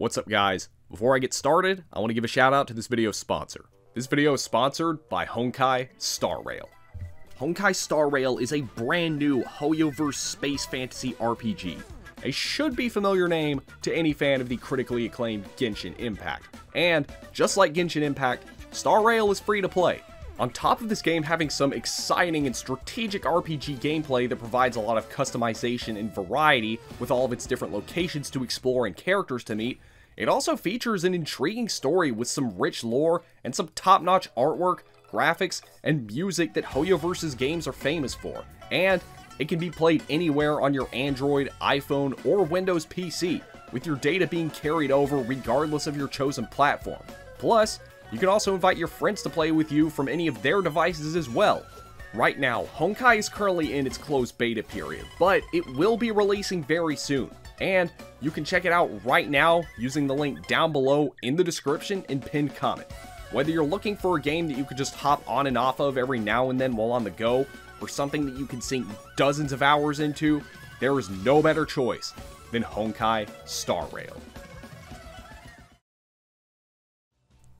What's up guys? Before I get started, I want to give a shout out to this video's sponsor. This video is sponsored by Honkai Star Rail. Honkai Star Rail is a brand new Hoyoverse space fantasy RPG. A should be familiar name to any fan of the critically acclaimed Genshin Impact. And, just like Genshin Impact, Star Rail is free to play. On top of this game having some exciting and strategic RPG gameplay that provides a lot of customization and variety with all of its different locations to explore and characters to meet, it also features an intriguing story with some rich lore and some top-notch artwork, graphics, and music that Hoyoverse's games are famous for. And it can be played anywhere on your Android, iPhone, or Windows PC, with your data being carried over regardless of your chosen platform. Plus, you can also invite your friends to play with you from any of their devices as well. Right now, Honkai is currently in its closed beta period, but it will be releasing very soon. And you can check it out right now using the link down below in the description and pinned comment. Whether you're looking for a game that you could just hop on and off of every now and then while on the go, or something that you can sink dozens of hours into, there is no better choice than Honkai Star Rail.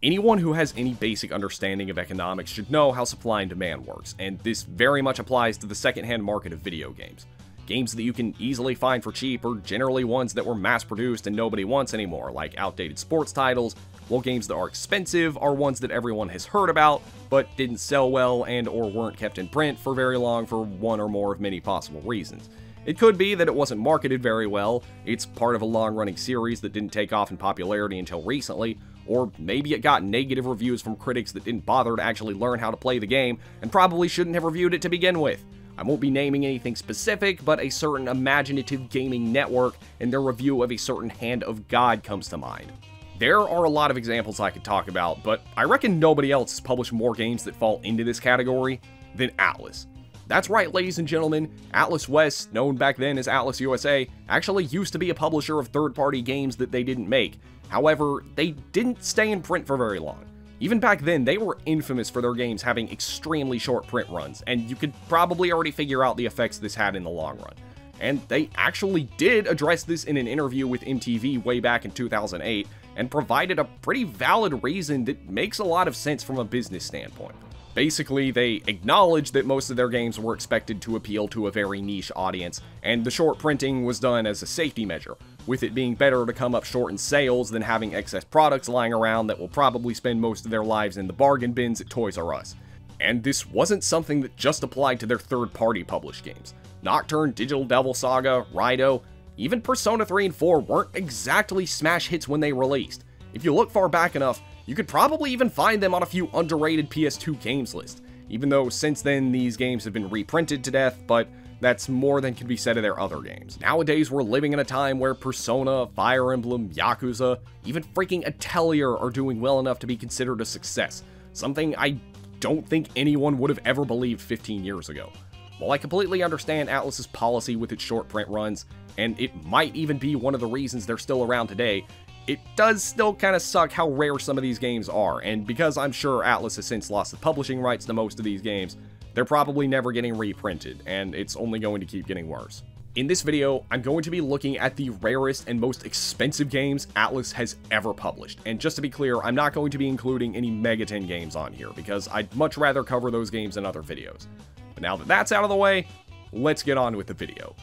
Anyone who has any basic understanding of economics should know how supply and demand works, and this very much applies to the secondhand market of video games. Games that you can easily find for cheap are generally ones that were mass produced and nobody wants anymore, like outdated sports titles, while games that are expensive are ones that everyone has heard about, but didn't sell well and or weren't kept in print for very long for one or more of many possible reasons. It could be that it wasn't marketed very well, it's part of a long-running series that didn't take off in popularity until recently, or maybe it got negative reviews from critics that didn't bother to actually learn how to play the game and probably shouldn't have reviewed it to begin with. I won't be naming anything specific, but a certain imaginative gaming network and their review of a certain Hand of God comes to mind. There are a lot of examples I could talk about, but I reckon nobody else has published more games that fall into this category than Atlus. That's right, ladies and gentlemen, Atlus West, known back then as Atlus USA, actually used to be a publisher of third-party games that they didn't make, However, they didn't stay in print for very long. Even back then, they were infamous for their games having extremely short print runs, and you could probably already figure out the effects this had in the long run. And they actually did address this in an interview with MTV way back in 2008, and provided a pretty valid reason that makes a lot of sense from a business standpoint. Basically, they acknowledged that most of their games were expected to appeal to a very niche audience, and the short printing was done as a safety measure, with it being better to come up short in sales than having excess products lying around that will probably spend most of their lives in the bargain bins at Toys R Us. And this wasn't something that just applied to their third-party published games. Nocturne, Digital Devil Saga, Raidou, even Persona 3 and 4 weren't exactly smash hits when they released. If you look far back enough, you could probably even find them on a few underrated PS2 games lists, even though since then these games have been reprinted to death, but that's more than can be said of their other games. Nowadays, we're living in a time where Persona, Fire Emblem, Yakuza, even freaking Atelier are doing well enough to be considered a success, something I don't think anyone would have ever believed 15 years ago. While I completely understand Atlus's policy with its short print runs, and it might even be one of the reasons they're still around today, it does still kind of suck how rare some of these games are, and because I'm sure Atlus has since lost the publishing rights to most of these games, they're probably never getting reprinted, and it's only going to keep getting worse. In this video, I'm going to be looking at the rarest and most expensive games Atlus has ever published. And just to be clear, I'm not going to be including any Megaten games on here, because I'd much rather cover those games in other videos. But now that that's out of the way, let's get on with the video.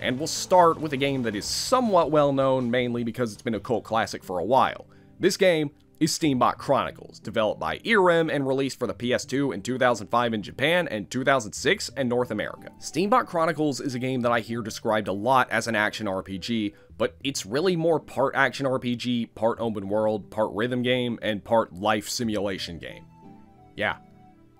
And we'll start with a game that is somewhat well known, mainly because it's been a cult classic for a while. This game is Steambot Chronicles, developed by Irem and released for the PS2 in 2005 in Japan and 2006 in North America. Steambot Chronicles is a game that I hear described a lot as an action RPG, but it's really more part action RPG, part open world, part rhythm game, and part life simulation game. Yeah.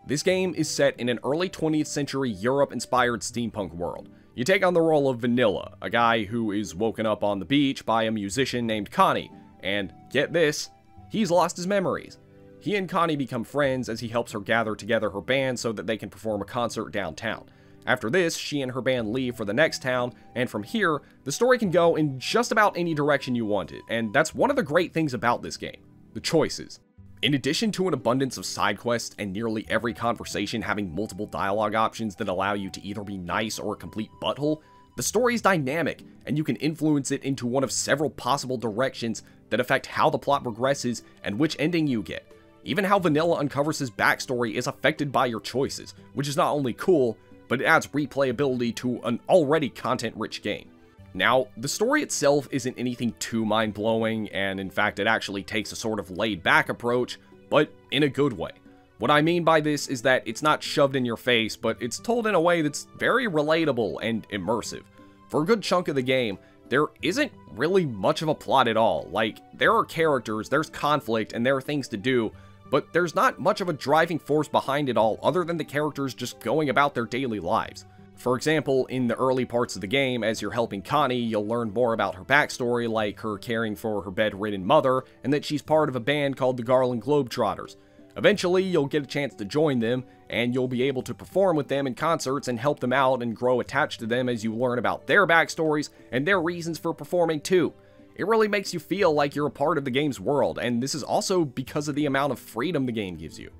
This game is set in an early 20th century Europe-inspired steampunk world. You take on the role of Vanilla, a guy who is woken up on the beach by a musician named Connie, and get this, he's lost his memories. He and Connie become friends as he helps her gather together her band so that they can perform a concert downtown. After this, she and her band leave for the next town, and from here, the story can go in just about any direction you want it, and that's one of the great things about this game, the choices. In addition to an abundance of side quests and nearly every conversation having multiple dialogue options that allow you to either be nice or a complete butthole, the story is dynamic, and you can influence it into one of several possible directions that affect how the plot progresses and which ending you get. Even how Vanilla uncovers his backstory is affected by your choices, which is not only cool, but it adds replayability to an already content-rich game. Now, the story itself isn't anything too mind-blowing, and in fact it actually takes a sort of laid-back approach, but in a good way. What I mean by this is that it's not shoved in your face, but it's told in a way that's very relatable and immersive. For a good chunk of the game, there isn't really much of a plot at all. Like, there are characters, there's conflict, and there are things to do, but there's not much of a driving force behind it all other than the characters just going about their daily lives. For example, in the early parts of the game, as you're helping Connie, you'll learn more about her backstory, like her caring for her bedridden mother, and that she's part of a band called the Garland Globetrotters. Eventually, you'll get a chance to join them, and you'll be able to perform with them in concerts and help them out and grow attached to them as you learn about their backstories and their reasons for performing too. It really makes you feel like you're a part of the game's world, and this is also because of the amount of freedom the game gives you.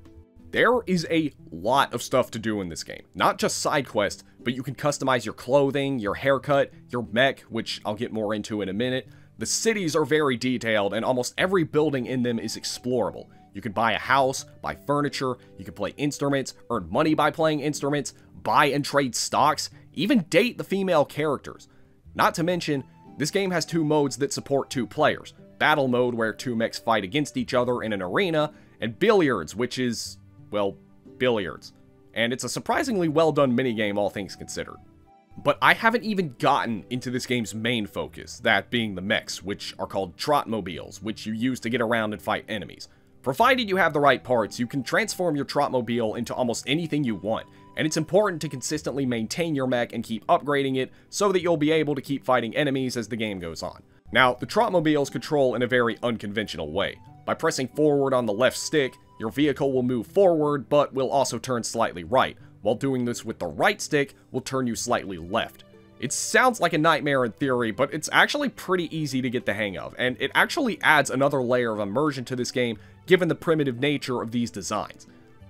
There is a lot of stuff to do in this game. Not just side quests, but you can customize your clothing, your haircut, your mech, which I'll get more into in a minute. The cities are very detailed, and almost every building in them is explorable. You can buy a house, buy furniture, you can play instruments, earn money by playing instruments, buy and trade stocks, even date the female characters. Not to mention, this game has two modes that support two players. Battle mode, where two mechs fight against each other in an arena, and Billiards, which is well, billiards. And it's a surprisingly well done minigame, all things considered. But I haven't even gotten into this game's main focus, that being the mechs, which are called Trotmobiles, which you use to get around and fight enemies. Provided you have the right parts, you can transform your Trotmobile into almost anything you want, and it's important to consistently maintain your mech and keep upgrading it so that you'll be able to keep fighting enemies as the game goes on. Now, the Trotmobiles control in a very unconventional way. By pressing forward on the left stick, your vehicle will move forward, but will also turn slightly right, while doing this with the right stick will turn you slightly left. It sounds like a nightmare in theory, but it's actually pretty easy to get the hang of, and it actually adds another layer of immersion to this game given the primitive nature of these designs.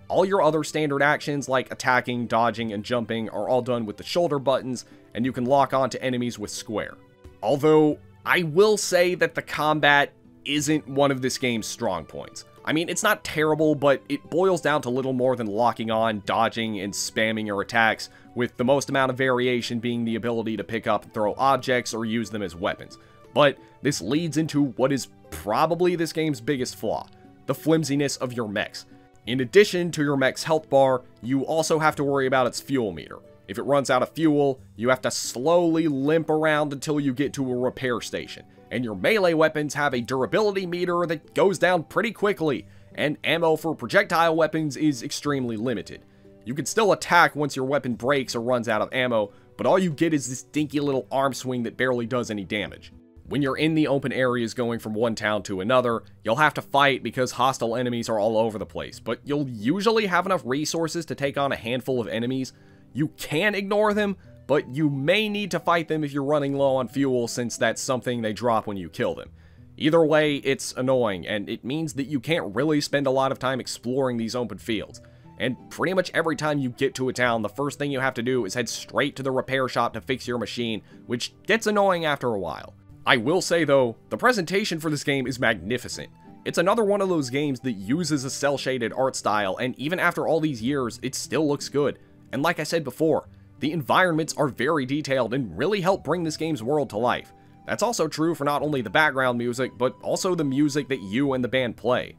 All your other standard actions like attacking, dodging, and jumping are all done with the shoulder buttons, and you can lock onto enemies with square. Although, I will say that the combat isn't one of this game's strong points. I mean, it's not terrible, but it boils down to little more than locking on, dodging, and spamming your attacks, with the most amount of variation being the ability to pick up and throw objects or use them as weapons. But this leads into what is probably this game's biggest flaw, the flimsiness of your mechs. In addition to your mech's health bar, you also have to worry about its fuel meter. If it runs out of fuel, you have to slowly limp around until you get to a repair station and your melee weapons have a durability meter that goes down pretty quickly, and ammo for projectile weapons is extremely limited. You can still attack once your weapon breaks or runs out of ammo, but all you get is this dinky little arm swing that barely does any damage. When you're in the open areas going from one town to another, you'll have to fight because hostile enemies are all over the place, but you'll usually have enough resources to take on a handful of enemies. You can ignore them, but you may need to fight them if you're running low on fuel since that's something they drop when you kill them. Either way, it's annoying, and it means that you can't really spend a lot of time exploring these open fields. And pretty much every time you get to a town, the first thing you have to do is head straight to the repair shop to fix your machine, which gets annoying after a while. I will say though, the presentation for this game is magnificent. It's another one of those games that uses a cel-shaded art style, and even after all these years, it still looks good. And like I said before, the environments are very detailed and really help bring this game's world to life. That's also true for not only the background music, but also the music that you and the band play.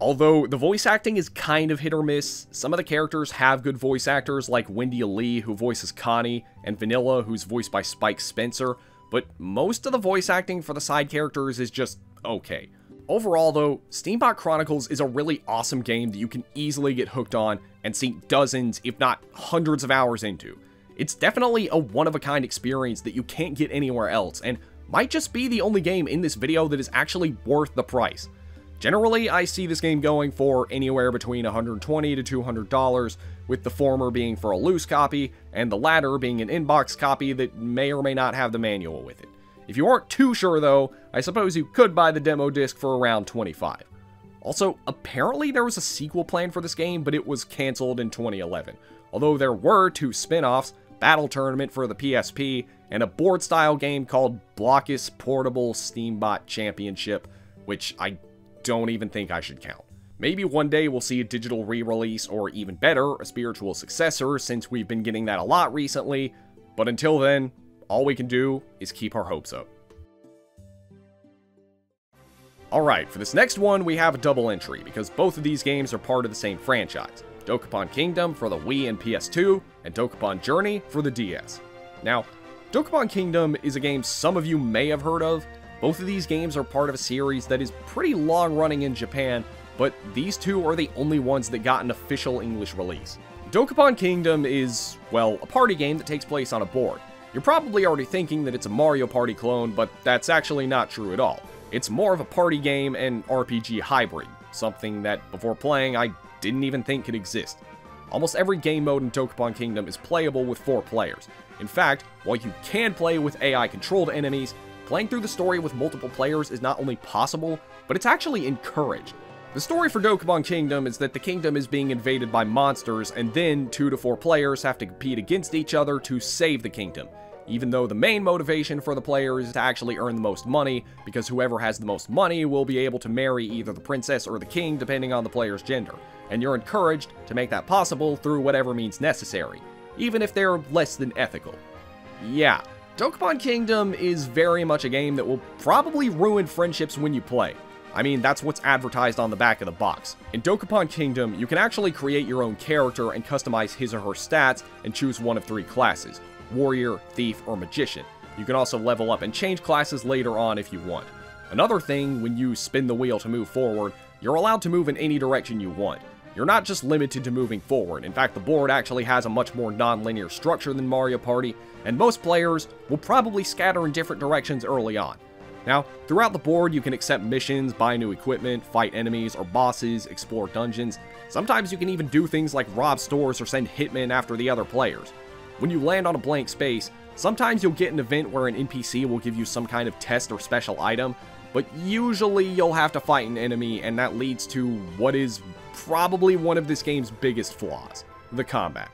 Although the voice acting is kind of hit or miss, some of the characters have good voice actors like Wendy Lee, who voices Connie, and Vanilla, who's voiced by Spike Spencer, but most of the voice acting for the side characters is just okay. Overall though, Steambot Chronicles is a really awesome game that you can easily get hooked on and sink dozens, if not hundreds of hours into. It's definitely a one-of-a-kind experience that you can't get anywhere else, and might just be the only game in this video that is actually worth the price. Generally, I see this game going for anywhere between 120 to $200, with the former being for a loose copy, and the latter being an inbox copy that may or may not have the manual with it. If you aren't too sure though, I suppose you could buy the demo disc for around 25 Also, apparently there was a sequel plan for this game, but it was cancelled in 2011. Although there were two spin-offs, Battle Tournament for the PSP, and a board-style game called Blokus Portable Steambot Championship, which I don't even think I should count. Maybe one day we'll see a digital re-release, or even better, a spiritual successor, since we've been getting that a lot recently, but until then, all we can do is keep our hopes up. Alright, for this next one, we have a double entry, because both of these games are part of the same franchise. Dokapon Kingdom for the Wii and PS2, and Dokapon Journey for the DS. Now, Dokapon Kingdom is a game some of you may have heard of. Both of these games are part of a series that is pretty long running in Japan, but these two are the only ones that got an official English release. Dokapon Kingdom is, well, a party game that takes place on a board. You're probably already thinking that it's a Mario Party clone, but that's actually not true at all. It's more of a party game and RPG hybrid, something that, before playing, I didn't even think could exist. Almost every game mode in Dokapon Kingdom is playable with four players. In fact, while you can play with AI-controlled enemies, playing through the story with multiple players is not only possible, but it's actually encouraged. The story for Dokapon Kingdom is that the kingdom is being invaded by monsters, and then two to four players have to compete against each other to save the kingdom even though the main motivation for the player is to actually earn the most money, because whoever has the most money will be able to marry either the princess or the king depending on the player's gender, and you're encouraged to make that possible through whatever means necessary, even if they're less than ethical. Yeah, Dokapon Kingdom is very much a game that will probably ruin friendships when you play. I mean, that's what's advertised on the back of the box. In Dokapon Kingdom, you can actually create your own character and customize his or her stats and choose one of three classes warrior, thief, or magician. You can also level up and change classes later on if you want. Another thing, when you spin the wheel to move forward, you're allowed to move in any direction you want. You're not just limited to moving forward. In fact, the board actually has a much more non-linear structure than Mario Party, and most players will probably scatter in different directions early on. Now, throughout the board, you can accept missions, buy new equipment, fight enemies or bosses, explore dungeons. Sometimes you can even do things like rob stores or send hitmen after the other players. When you land on a blank space, sometimes you'll get an event where an NPC will give you some kind of test or special item, but usually you'll have to fight an enemy, and that leads to what is probably one of this game's biggest flaws, the combat.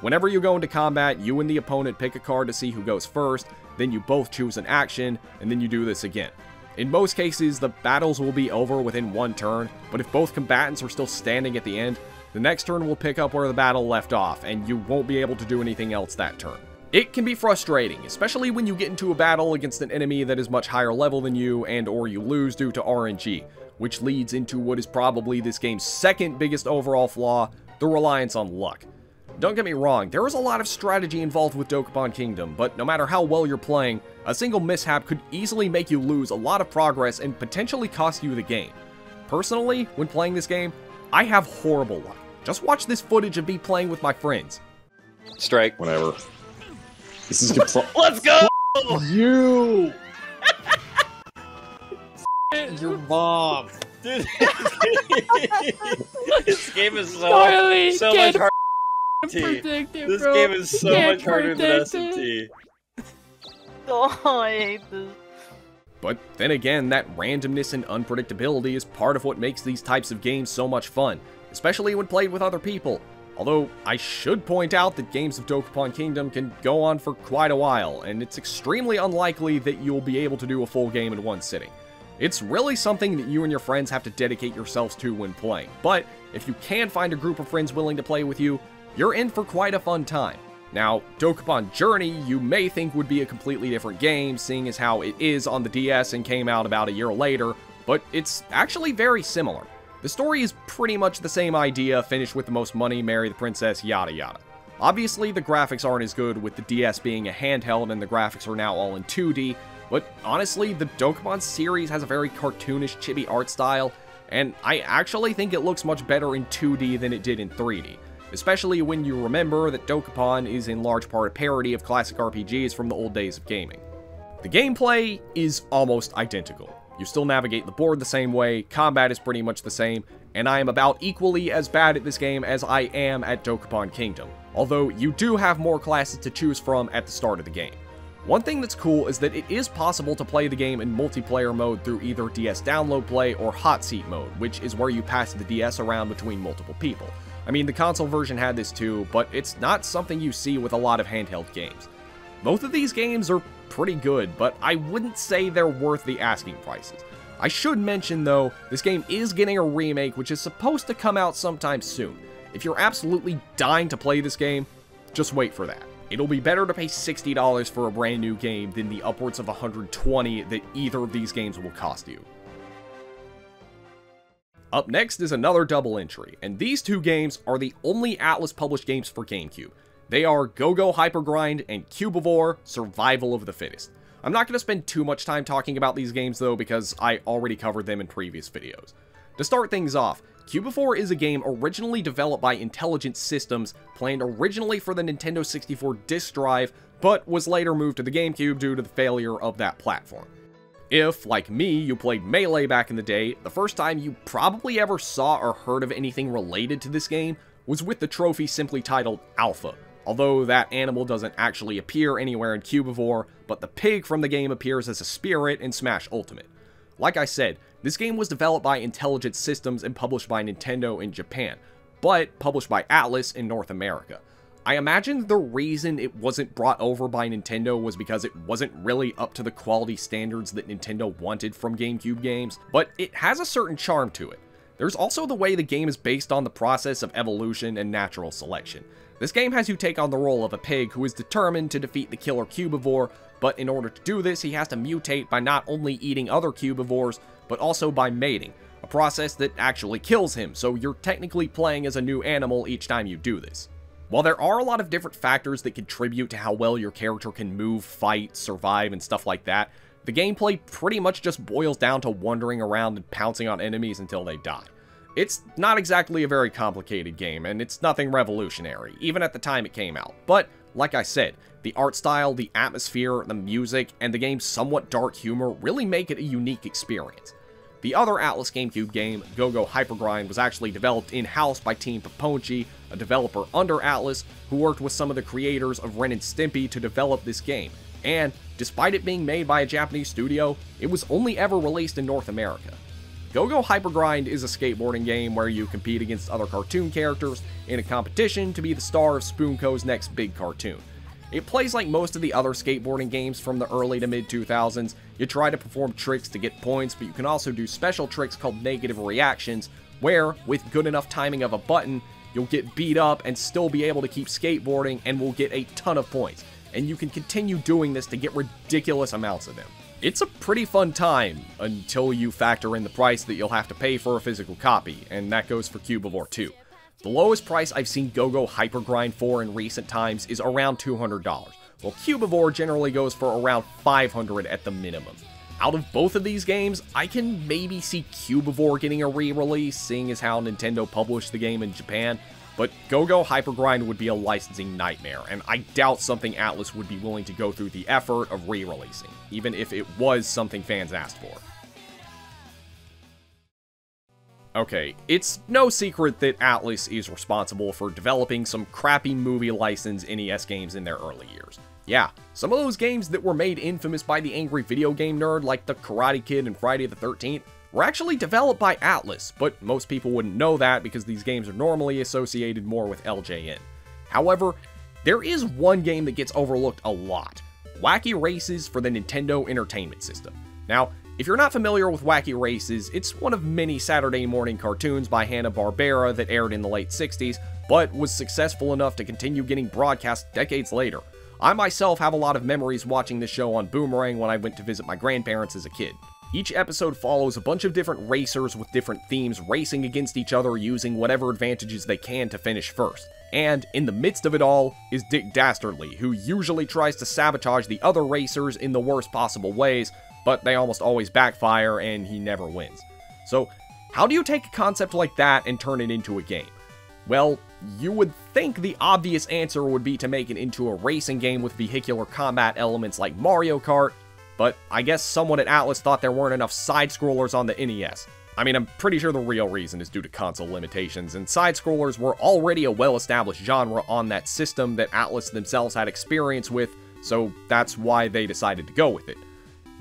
Whenever you go into combat, you and the opponent pick a card to see who goes first, then you both choose an action, and then you do this again. In most cases, the battles will be over within one turn, but if both combatants are still standing at the end, the next turn will pick up where the battle left off, and you won't be able to do anything else that turn. It can be frustrating, especially when you get into a battle against an enemy that is much higher level than you and or you lose due to RNG, which leads into what is probably this game's second biggest overall flaw, the reliance on luck. Don't get me wrong, there is a lot of strategy involved with Dokapon Kingdom, but no matter how well you're playing, a single mishap could easily make you lose a lot of progress and potentially cost you the game. Personally, when playing this game, I have horrible luck. Just watch this footage of me playing with my friends. Strike. Whatever. This is compl- Let's go! you. Your mom. Dude, this game is so, Nyarly, so much harder This bro. game is so much harder than predict SMT. Oh, I hate this. But then again, that randomness and unpredictability is part of what makes these types of games so much fun, especially when played with other people. Although, I should point out that games of Dokapon Kingdom can go on for quite a while, and it's extremely unlikely that you'll be able to do a full game in one sitting. It's really something that you and your friends have to dedicate yourselves to when playing, but if you can find a group of friends willing to play with you, you're in for quite a fun time. Now, Dokapon Journey you may think would be a completely different game, seeing as how it is on the DS and came out about a year later, but it's actually very similar. The story is pretty much the same idea, finish with the most money, marry the princess, yada yada. Obviously, the graphics aren't as good with the DS being a handheld and the graphics are now all in 2D, but honestly, the Dokapon series has a very cartoonish, chibi art style, and I actually think it looks much better in 2D than it did in 3D especially when you remember that Dokapon is in large part a parody of classic RPGs from the old days of gaming. The gameplay is almost identical. You still navigate the board the same way, combat is pretty much the same, and I am about equally as bad at this game as I am at Dokapon Kingdom, although you do have more classes to choose from at the start of the game. One thing that's cool is that it is possible to play the game in multiplayer mode through either DS download play or hot seat mode, which is where you pass the DS around between multiple people. I mean, the console version had this too, but it's not something you see with a lot of handheld games. Both of these games are pretty good, but I wouldn't say they're worth the asking prices. I should mention though, this game is getting a remake which is supposed to come out sometime soon. If you're absolutely dying to play this game, just wait for that. It'll be better to pay $60 for a brand new game than the upwards of 120 that either of these games will cost you. Up next is another double entry, and these two games are the only Atlus published games for GameCube. They are Go-Go Hypergrind and Cubivore Survival of the Fittest. I'm not going to spend too much time talking about these games though because I already covered them in previous videos. To start things off, Cubivore is a game originally developed by Intelligent Systems, planned originally for the Nintendo 64 disk drive, but was later moved to the GameCube due to the failure of that platform. If, like me, you played Melee back in the day, the first time you probably ever saw or heard of anything related to this game was with the trophy simply titled Alpha, although that animal doesn't actually appear anywhere in Cubivore, but the pig from the game appears as a spirit in Smash Ultimate. Like I said, this game was developed by Intelligent Systems and published by Nintendo in Japan, but published by Atlus in North America. I imagine the reason it wasn't brought over by Nintendo was because it wasn't really up to the quality standards that Nintendo wanted from GameCube games, but it has a certain charm to it. There's also the way the game is based on the process of evolution and natural selection. This game has you take on the role of a pig who is determined to defeat the killer cubivore, but in order to do this, he has to mutate by not only eating other cubivores, but also by mating, a process that actually kills him, so you're technically playing as a new animal each time you do this. While there are a lot of different factors that contribute to how well your character can move, fight, survive, and stuff like that, the gameplay pretty much just boils down to wandering around and pouncing on enemies until they die. It's not exactly a very complicated game, and it's nothing revolutionary, even at the time it came out. But, like I said, the art style, the atmosphere, the music, and the game's somewhat dark humor really make it a unique experience. The other Atlus GameCube game, Go-Go Hypergrind, was actually developed in-house by Team Poponchi, a developer under Atlus, who worked with some of the creators of Ren and Stimpy to develop this game. And, despite it being made by a Japanese studio, it was only ever released in North America. Go-Go Hypergrind is a skateboarding game where you compete against other cartoon characters in a competition to be the star of Spumco's next big cartoon. It plays like most of the other skateboarding games from the early to mid 2000s. You try to perform tricks to get points, but you can also do special tricks called negative reactions, where, with good enough timing of a button, you'll get beat up and still be able to keep skateboarding and will get a ton of points. And you can continue doing this to get ridiculous amounts of them. It's a pretty fun time until you factor in the price that you'll have to pay for a physical copy, and that goes for Cubivore too. The lowest price I've seen GoGo Hypergrind for in recent times is around $200, while Cubivore generally goes for around 500 at the minimum. Out of both of these games, I can maybe see Cubivore getting a re-release, seeing as how Nintendo published the game in Japan, but GoGo Hypergrind would be a licensing nightmare, and I doubt something Atlus would be willing to go through the effort of re-releasing, even if it was something fans asked for. Okay, it's no secret that Atlus is responsible for developing some crappy movie license NES games in their early years. Yeah, some of those games that were made infamous by the angry video game nerd like The Karate Kid and Friday the 13th were actually developed by Atlus, but most people wouldn't know that because these games are normally associated more with LJN. However, there is one game that gets overlooked a lot, Wacky Races for the Nintendo Entertainment System. Now, if you're not familiar with Wacky Races, it's one of many Saturday morning cartoons by Hanna-Barbera that aired in the late 60s, but was successful enough to continue getting broadcast decades later. I myself have a lot of memories watching this show on Boomerang when I went to visit my grandparents as a kid. Each episode follows a bunch of different racers with different themes racing against each other using whatever advantages they can to finish first. And in the midst of it all is Dick Dastardly, who usually tries to sabotage the other racers in the worst possible ways, but they almost always backfire and he never wins. So, how do you take a concept like that and turn it into a game? Well, you would think the obvious answer would be to make it into a racing game with vehicular combat elements like Mario Kart, but I guess someone at Atlus thought there weren't enough side-scrollers on the NES. I mean, I'm pretty sure the real reason is due to console limitations, and side-scrollers were already a well-established genre on that system that Atlus themselves had experience with so that's why they decided to go with it.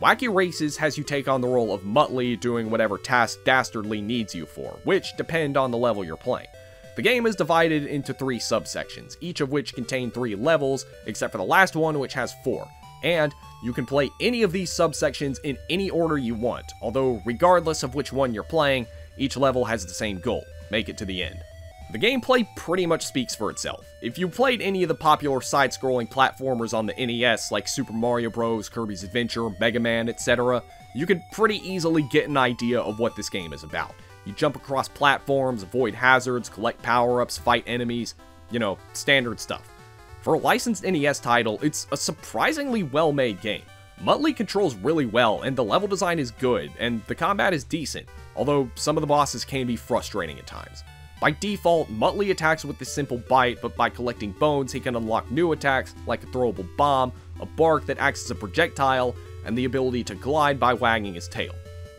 Wacky Races has you take on the role of Muttley doing whatever task Dastardly needs you for, which depend on the level you're playing. The game is divided into three subsections, each of which contain three levels, except for the last one which has four, and you can play any of these subsections in any order you want, although regardless of which one you're playing, each level has the same goal, make it to the end. The gameplay pretty much speaks for itself. If you played any of the popular side-scrolling platformers on the NES like Super Mario Bros., Kirby's Adventure, Mega Man, etc., you could pretty easily get an idea of what this game is about. You jump across platforms, avoid hazards, collect power-ups, fight enemies, you know, standard stuff. For a licensed NES title, it's a surprisingly well-made game. Muttley controls really well, and the level design is good, and the combat is decent, although some of the bosses can be frustrating at times. By default, Muttley attacks with the simple bite, but by collecting bones, he can unlock new attacks like a throwable bomb, a bark that acts as a projectile, and the ability to glide by wagging his tail.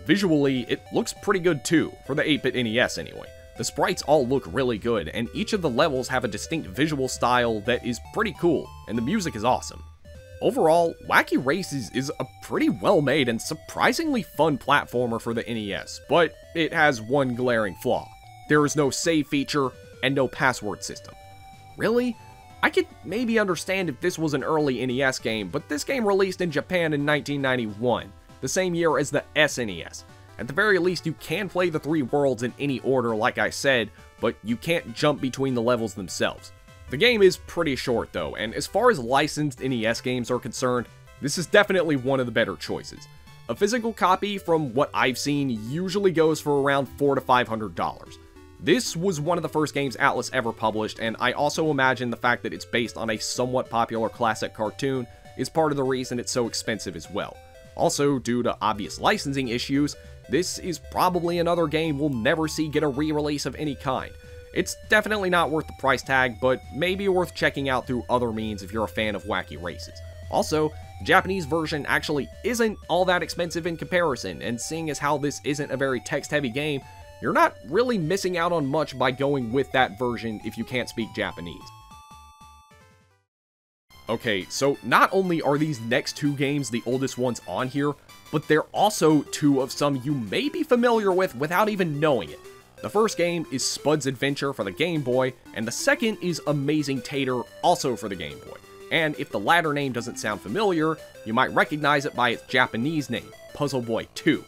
Visually, it looks pretty good too, for the 8-bit NES anyway. The sprites all look really good, and each of the levels have a distinct visual style that is pretty cool, and the music is awesome. Overall, Wacky Races is a pretty well made and surprisingly fun platformer for the NES, but it has one glaring flaw. There is no save feature and no password system. Really? I could maybe understand if this was an early NES game, but this game released in Japan in 1991, the same year as the SNES. At the very least, you can play the three worlds in any order, like I said, but you can't jump between the levels themselves. The game is pretty short though, and as far as licensed NES games are concerned, this is definitely one of the better choices. A physical copy, from what I've seen, usually goes for around 4 to $500. This was one of the first games Atlus ever published, and I also imagine the fact that it's based on a somewhat popular classic cartoon is part of the reason it's so expensive as well. Also, due to obvious licensing issues, this is probably another game we'll never see get a re-release of any kind. It's definitely not worth the price tag, but maybe worth checking out through other means if you're a fan of wacky races. Also, Japanese version actually isn't all that expensive in comparison, and seeing as how this isn't a very text-heavy game, you're not really missing out on much by going with that version if you can't speak Japanese. Okay, so not only are these next two games the oldest ones on here, but they're also two of some you may be familiar with without even knowing it. The first game is Spud's Adventure for the Game Boy, and the second is Amazing Tater, also for the Game Boy. And if the latter name doesn't sound familiar, you might recognize it by its Japanese name, Puzzle Boy 2.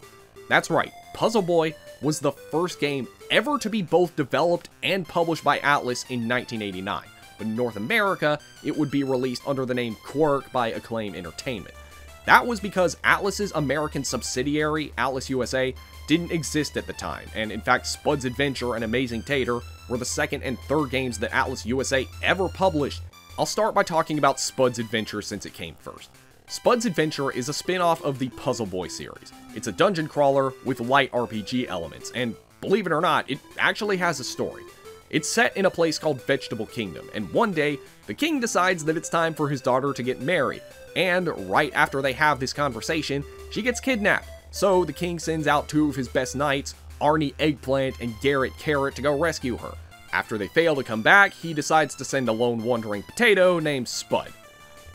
That's right, Puzzle Boy was the first game ever to be both developed and published by Atlus in 1989, but in North America, it would be released under the name Kwirk by Acclaim Entertainment. That was because Atlus's American subsidiary, Atlus USA, didn't exist at the time, and in fact, Spud's Adventure and Amazing Tater were the second and third games that Atlus USA ever published. I'll start by talking about Spud's Adventure since it came first. Spud's Adventure is a spin-off of the Puzzle Boy series. It's a dungeon crawler with light RPG elements, and believe it or not, it actually has a story. It's set in a place called Vegetable Kingdom, and one day, the king decides that it's time for his daughter to get married, and right after they have this conversation, she gets kidnapped. So the king sends out two of his best knights, Arnie Eggplant and Garrett Carrot, to go rescue her. After they fail to come back, he decides to send a lone wandering potato named Spud.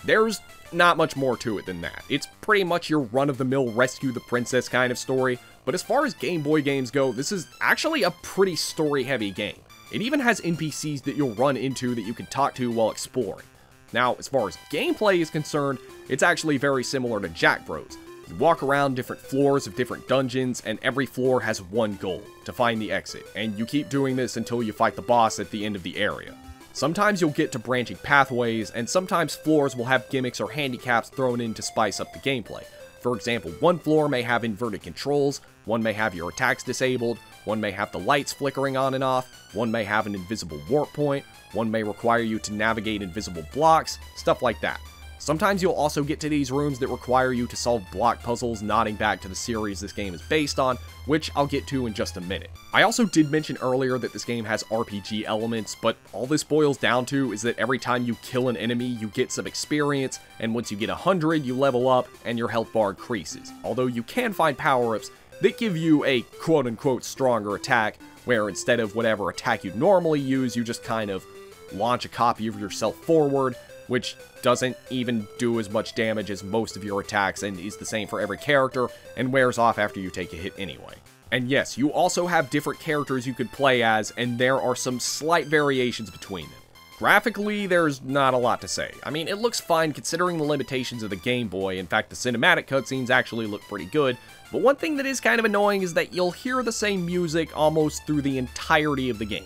There's not much more to it than that. It's pretty much your run-of-the-mill rescue the princess kind of story, but as far as Game Boy games go, this is actually a pretty story-heavy game. It even has NPCs that you'll run into that you can talk to while exploring. Now, as far as gameplay is concerned, it's actually very similar to Jack Bros. You walk around different floors of different dungeons, and every floor has one goal, to find the exit, and you keep doing this until you fight the boss at the end of the area. Sometimes you'll get to branching pathways, and sometimes floors will have gimmicks or handicaps thrown in to spice up the gameplay. For example, one floor may have inverted controls, one may have your attacks disabled, one may have the lights flickering on and off, one may have an invisible warp point, one may require you to navigate invisible blocks, stuff like that. Sometimes you'll also get to these rooms that require you to solve block puzzles nodding back to the series this game is based on, which I'll get to in just a minute. I also did mention earlier that this game has RPG elements, but all this boils down to is that every time you kill an enemy, you get some experience, and once you get 100, you level up, and your health bar increases. Although you can find power-ups that give you a quote-unquote stronger attack, where instead of whatever attack you'd normally use, you just kind of launch a copy of yourself forward, which doesn't even do as much damage as most of your attacks and is the same for every character and wears off after you take a hit anyway. And yes, you also have different characters you could play as, and there are some slight variations between them. Graphically, there's not a lot to say. I mean, it looks fine considering the limitations of the Game Boy. In fact, the cinematic cutscenes actually look pretty good. But one thing that is kind of annoying is that you'll hear the same music almost through the entirety of the game.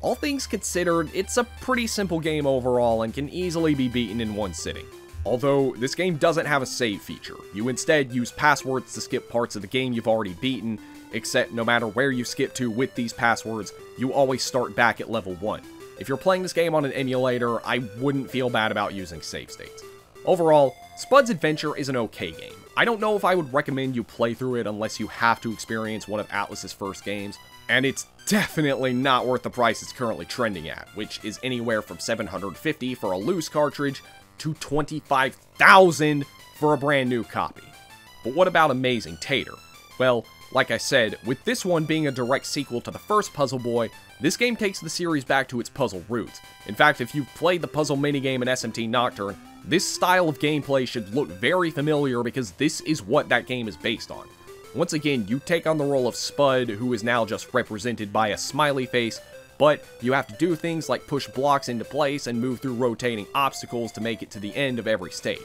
All things considered, it's a pretty simple game overall and can easily be beaten in one sitting. Although, this game doesn't have a save feature. You instead use passwords to skip parts of the game you've already beaten, except no matter where you skip to with these passwords, you always start back at level 1. If you're playing this game on an emulator, I wouldn't feel bad about using save states. Overall, Spud's Adventure is an okay game. I don't know if I would recommend you play through it unless you have to experience one of Atlus's first games, and it's definitely not worth the price it's currently trending at, which is anywhere from 750 for a loose cartridge to 25,000 for a brand new copy. But what about Amazing Tater? Well, like I said, with this one being a direct sequel to the first Puzzle Boy, this game takes the series back to its puzzle roots. In fact, if you've played the puzzle minigame in SMT Nocturne, this style of gameplay should look very familiar because this is what that game is based on. Once again, you take on the role of Spud, who is now just represented by a smiley face, but you have to do things like push blocks into place and move through rotating obstacles to make it to the end of every stage.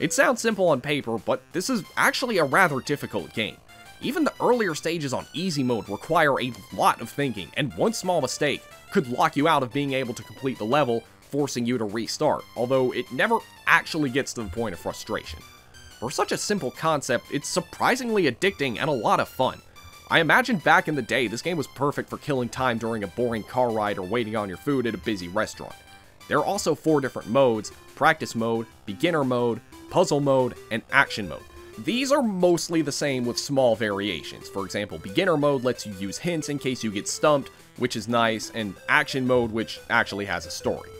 It sounds simple on paper, but this is actually a rather difficult game. Even the earlier stages on easy mode require a lot of thinking, and one small mistake could lock you out of being able to complete the level, forcing you to restart, although it never actually gets to the point of frustration. For such a simple concept, it's surprisingly addicting and a lot of fun. I imagine back in the day, this game was perfect for killing time during a boring car ride or waiting on your food at a busy restaurant. There are also four different modes, practice mode, beginner mode, puzzle mode, and action mode. These are mostly the same with small variations. For example, beginner mode lets you use hints in case you get stumped, which is nice, and action mode, which actually has a story.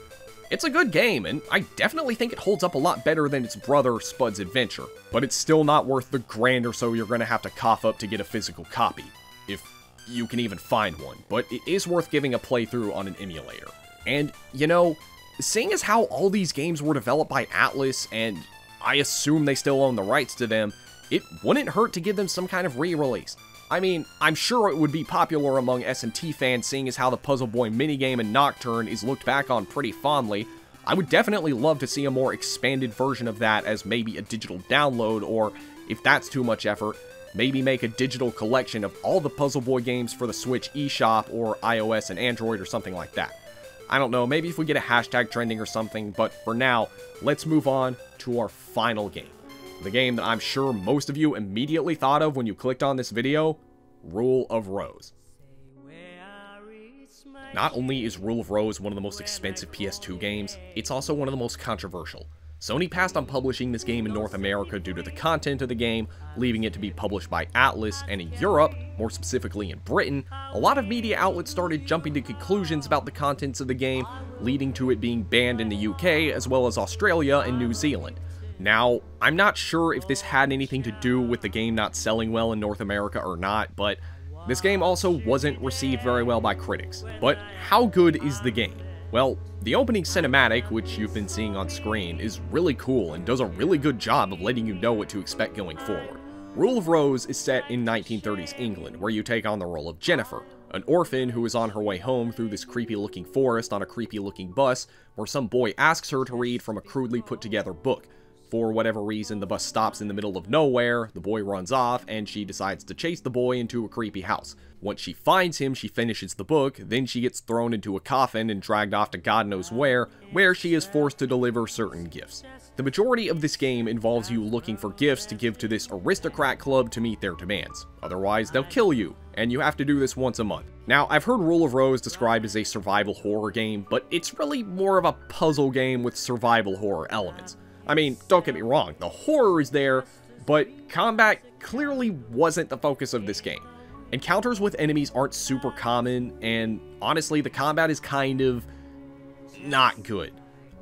It's a good game, and I definitely think it holds up a lot better than its brother, Spud's Adventure, but it's still not worth the grand or so you're gonna have to cough up to get a physical copy, if you can even find one, but it is worth giving a playthrough on an emulator. And, you know, seeing as how all these games were developed by Atlus, and I assume they still own the rights to them, it wouldn't hurt to give them some kind of re-release. I mean, I'm sure it would be popular among SMT fans seeing as how the Puzzle Boy minigame in Nocturne is looked back on pretty fondly. I would definitely love to see a more expanded version of that as maybe a digital download, or, if that's too much effort, maybe make a digital collection of all the Puzzle Boy games for the Switch eShop or iOS and Android or something like that. I don't know, maybe if we get a hashtag trending or something, but for now, let's move on to our final game. The game that I'm sure most of you immediately thought of when you clicked on this video, Rule of Rose. Not only is Rule of Rose one of the most expensive PS2 games, it's also one of the most controversial. Sony passed on publishing this game in North America due to the content of the game, leaving it to be published by Atlus, and in Europe, more specifically in Britain, a lot of media outlets started jumping to conclusions about the contents of the game, leading to it being banned in the UK as well as Australia and New Zealand. Now, I'm not sure if this had anything to do with the game not selling well in North America or not, but this game also wasn't received very well by critics. But how good is the game? Well, the opening cinematic, which you've been seeing on screen, is really cool and does a really good job of letting you know what to expect going forward. Rule of Rose is set in 1930s England, where you take on the role of Jennifer, an orphan who is on her way home through this creepy looking forest on a creepy looking bus, where some boy asks her to read from a crudely put together book. For whatever reason, the bus stops in the middle of nowhere, the boy runs off, and she decides to chase the boy into a creepy house. Once she finds him, she finishes the book, then she gets thrown into a coffin and dragged off to God knows where, where she is forced to deliver certain gifts. The majority of this game involves you looking for gifts to give to this aristocrat club to meet their demands. Otherwise, they'll kill you, and you have to do this once a month. Now, I've heard Rule of Rose described as a survival horror game, but it's really more of a puzzle game with survival horror elements. I mean, don't get me wrong, the horror is there, but combat clearly wasn't the focus of this game. Encounters with enemies aren't super common, and honestly, the combat is kind of not good.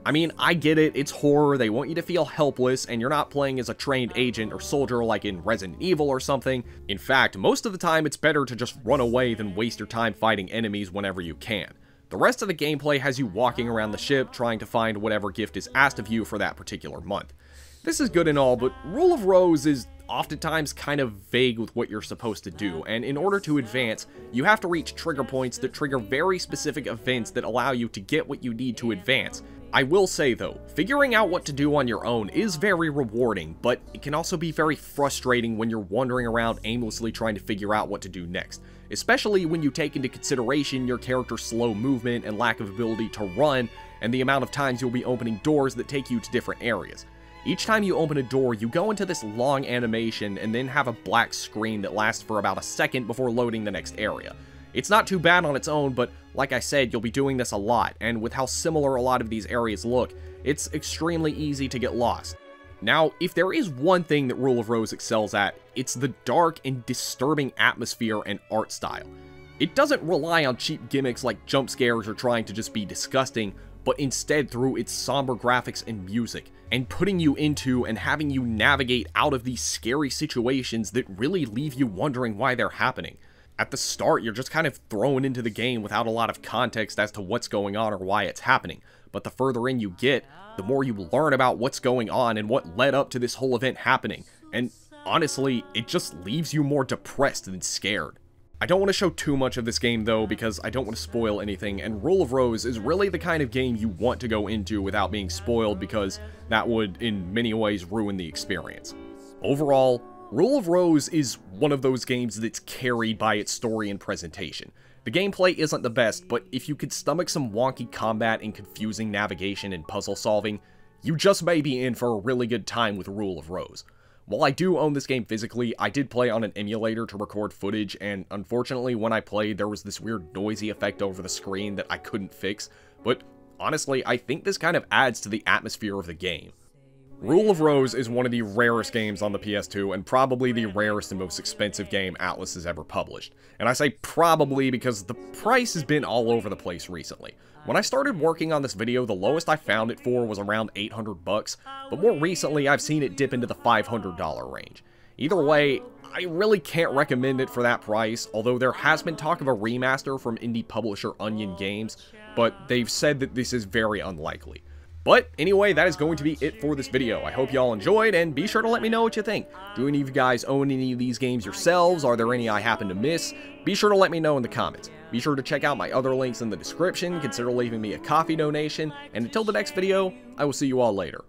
I mean, I get it, it's horror, they want you to feel helpless, and you're not playing as a trained agent or soldier like in Resident Evil or something. In fact, most of the time it's better to just run away than waste your time fighting enemies whenever you can. The rest of the gameplay has you walking around the ship trying to find whatever gift is asked of you for that particular month. This is good and all, but Rule of Rose is oftentimes kind of vague with what you're supposed to do, and in order to advance, you have to reach trigger points that trigger very specific events that allow you to get what you need to advance. I will say though, figuring out what to do on your own is very rewarding, but it can also be very frustrating when you're wandering around aimlessly trying to figure out what to do next, especially when you take into consideration your character's slow movement and lack of ability to run, and the amount of times you'll be opening doors that take you to different areas. Each time you open a door, you go into this long animation and then have a black screen that lasts for about a second before loading the next area. It's not too bad on its own, but like I said, you'll be doing this a lot, and with how similar a lot of these areas look, it's extremely easy to get lost. Now, if there is one thing that Rule of Rose excels at, it's the dark and disturbing atmosphere and art style. It doesn't rely on cheap gimmicks like jump scares or trying to just be disgusting, but instead through its somber graphics and music, and putting you into and having you navigate out of these scary situations that really leave you wondering why they're happening. At the start, you're just kind of thrown into the game without a lot of context as to what's going on or why it's happening, but the further in you get, the more you learn about what's going on and what led up to this whole event happening, and honestly, it just leaves you more depressed than scared. I don't want to show too much of this game though because I don't want to spoil anything and Rule of Rose is really the kind of game you want to go into without being spoiled because that would in many ways ruin the experience. Overall, Rule of Rose is one of those games that's carried by its story and presentation. The gameplay isn't the best, but if you could stomach some wonky combat and confusing navigation and puzzle solving, you just may be in for a really good time with Rule of Rose. While I do own this game physically, I did play on an emulator to record footage, and unfortunately when I played there was this weird noisy effect over the screen that I couldn't fix, but honestly I think this kind of adds to the atmosphere of the game. Rule of Rose is one of the rarest games on the PS2 and probably the rarest and most expensive game Atlus has ever published. And I say probably because the price has been all over the place recently. When I started working on this video, the lowest I found it for was around 800 bucks, but more recently I've seen it dip into the $500 range. Either way, I really can't recommend it for that price, although there has been talk of a remaster from indie publisher Onion Games, but they've said that this is very unlikely. But anyway, that is going to be it for this video. I hope y'all enjoyed, and be sure to let me know what you think. Do any of you guys own any of these games yourselves? Are there any I happen to miss? Be sure to let me know in the comments. Be sure to check out my other links in the description, consider leaving me a coffee donation, and until the next video, I will see you all later.